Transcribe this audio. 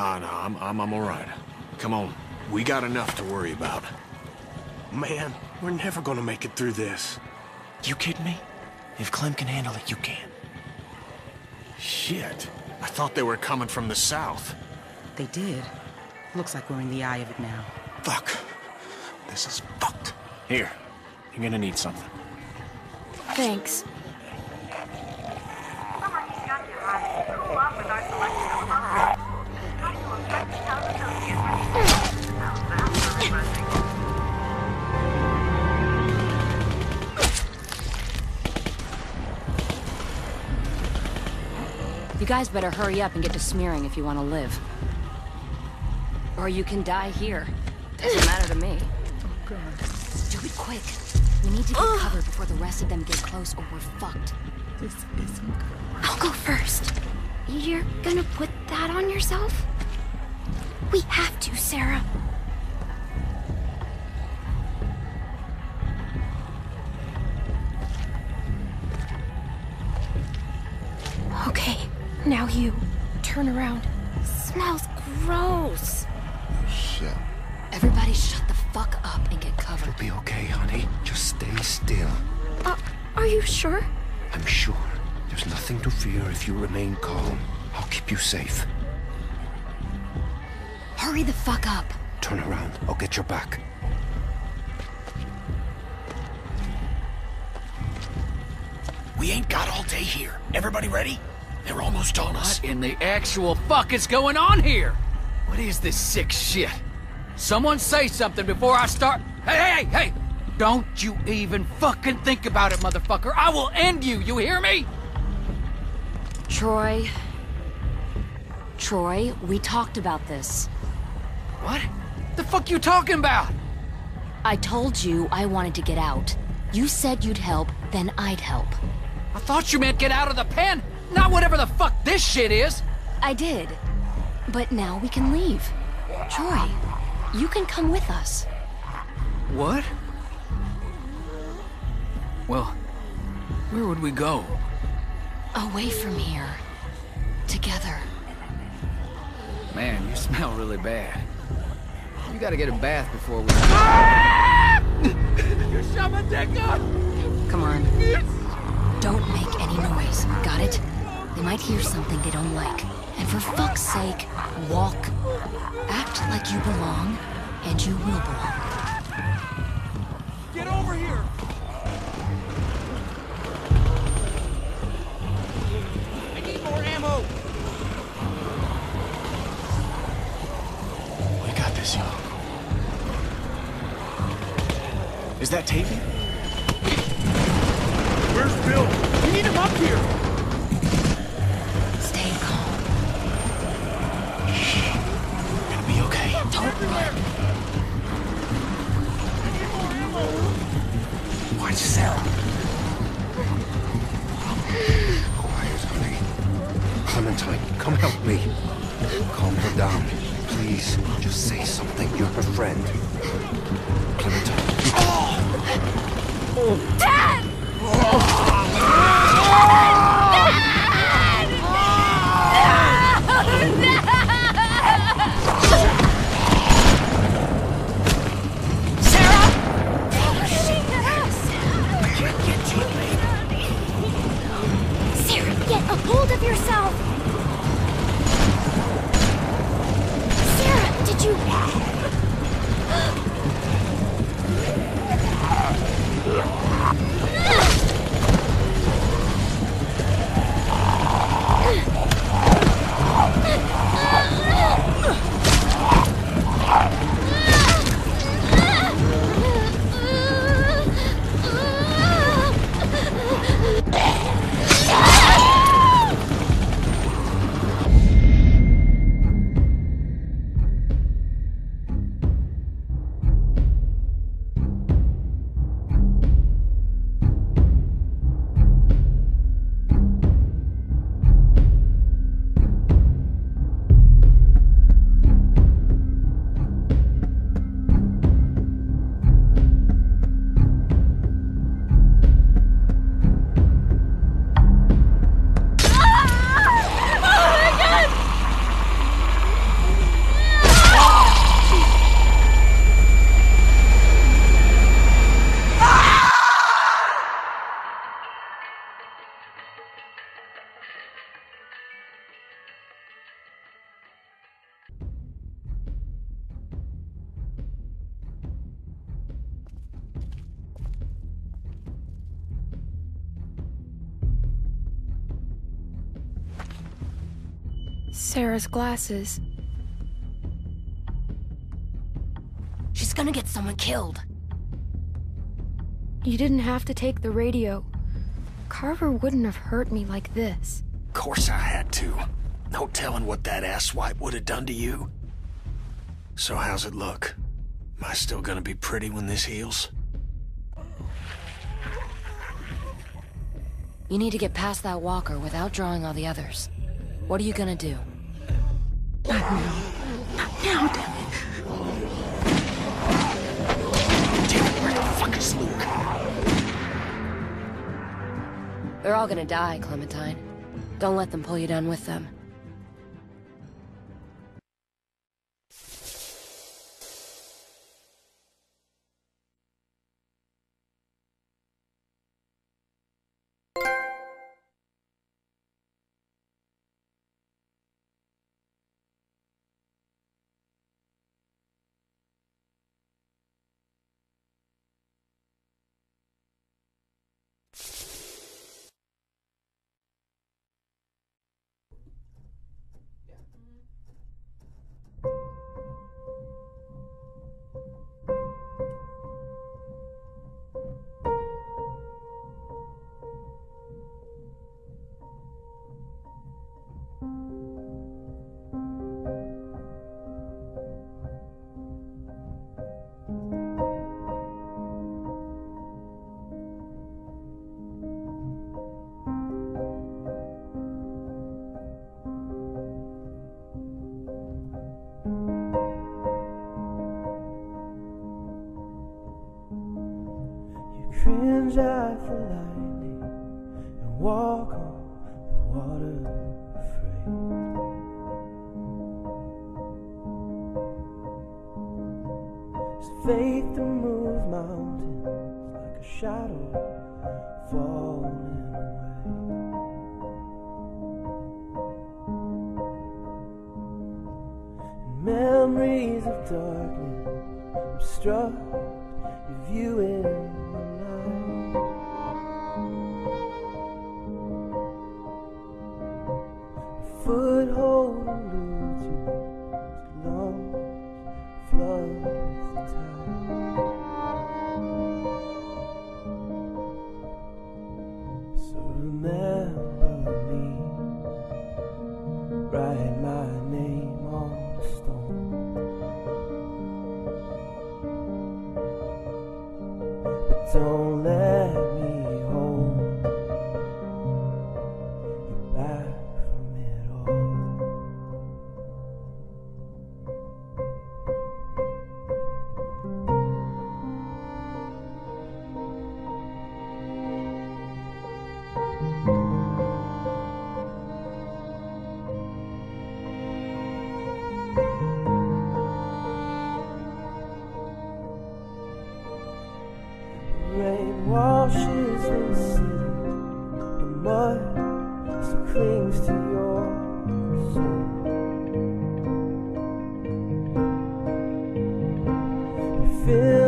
Nah, nah, I'm, I'm, I'm all right. Come on. We got enough to worry about. Man, we're never gonna make it through this. You kidding me? If Clem can handle it, you can. Shit. I thought they were coming from the south. They did. Looks like we're in the eye of it now. Fuck. This is fucked. Here. You're gonna need something. Thanks. Guys better hurry up and get to smearing if you want to live. Or you can die here. Doesn't matter to me. Oh, God. Do it quick. We need to get covered before the rest of them get close or we're fucked. This isn't good. I'll go first. You're gonna put that on yourself? We have to, Sarah. Now you. Turn around. Smells gross. Shit. Everybody shut the fuck up and get covered. You'll be okay, honey. Just stay still. Uh, are you sure? I'm sure. There's nothing to fear if you remain calm. I'll keep you safe. Hurry the fuck up. Turn around. I'll get your back. We ain't got all day here. Everybody ready? They're almost on us. What in the actual fuck is going on here? What is this sick shit? Someone say something before I start. Hey, hey, hey, hey! Don't you even fucking think about it, motherfucker. I will end you, you hear me? Troy. Troy, we talked about this. What? The fuck you talking about? I told you I wanted to get out. You said you'd help, then I'd help. I thought you meant get out of the pen, not whatever the fuck this shit is. I did. But now we can leave. Troy, you can come with us. What? Well, where would we go? Away from here. Together. Man, you smell really bad. You gotta get a bath before we... you shut my dick up! Come on. Don't make any noise, got it? They might hear something they don't like. And for fuck's sake, walk. Act like you belong, and you will belong. Get over here! I need more ammo! We got this, y'all. Is that taping? Please, just say something. You're her friend. Clementine. Dad! Sarah's glasses. She's gonna get someone killed. You didn't have to take the radio. Carver wouldn't have hurt me like this. Of course I had to. No telling what that asswipe would have done to you. So how's it look? Am I still gonna be pretty when this heals? You need to get past that walker without drawing all the others. What are you gonna do? Not now. Not now, damn it. Damn it, where the fuck is Luke? They're all gonna die, Clementine. Don't let them pull you down with them. Cringe at the lightning and walk on the water afraid. It's faith to move mountains like a shadow falling away. Memories of darkness obstruct your view So feel